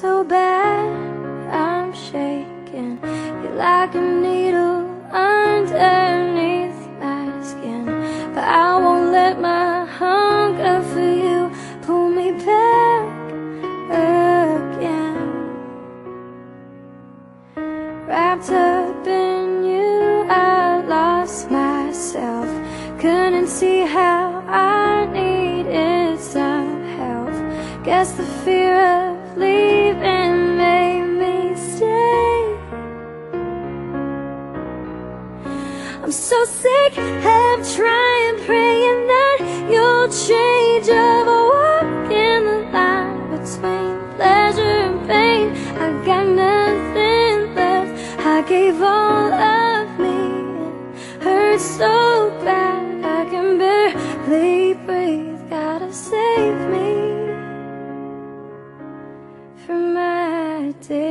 so bad I'm shaking. You're like a needle underneath my skin. But I won't let my hunger for you pull me back again. Wrapped up in you I lost myself. Couldn't see how I needed some help. Guess the fear of leaving I'm so sick of trying, praying that you'll change Of walking the line between pleasure and pain. I got nothing left, I gave all of me. It hurts so bad, I can barely breathe. Gotta save me from my addiction